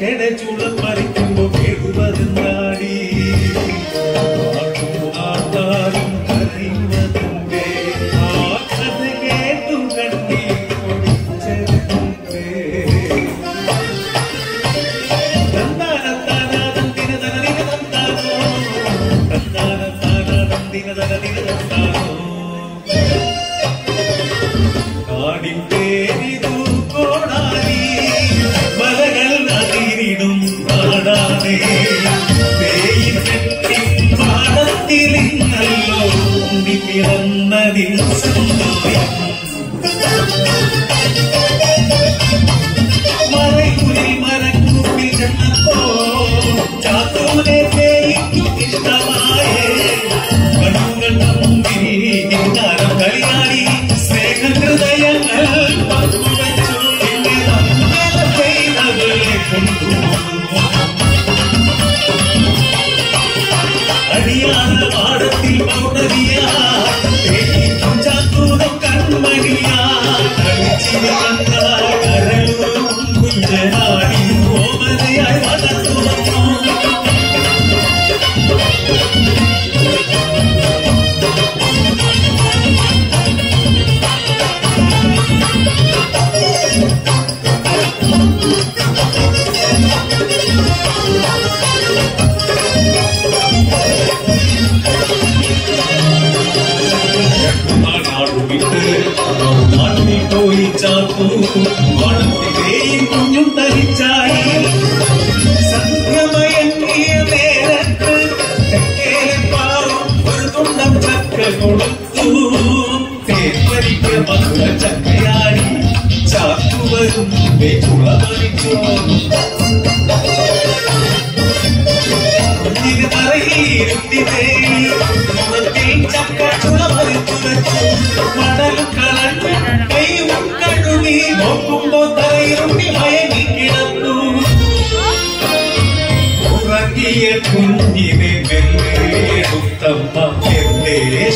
கிடைச்சுள்ள பறி പിറന്നതിൽ സന്തോഷം யாக்கும் வாழ்த்துகிறேன்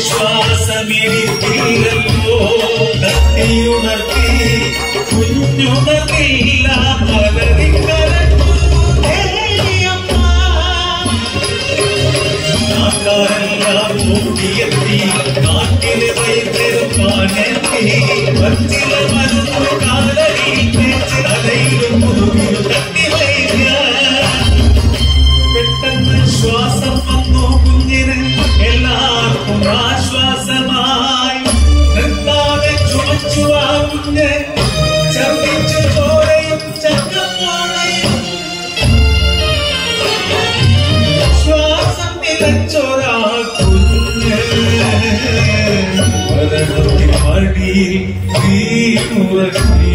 ശ്വാസമിനി തീരല്ലോ കത്തിയുണർത്തി കുഞ്ഞുണർത്തിയില്ല മകരി മൂടിയെത്തി നാട്ടിലെ വൈദ്യുതി പറ്റിലെ മരുന്നുകാ Baby, be with.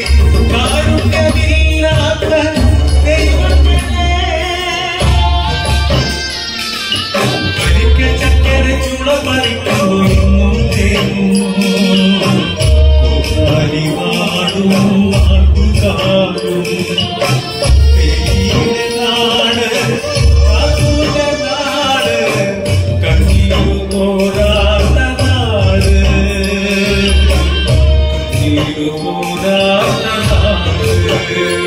you.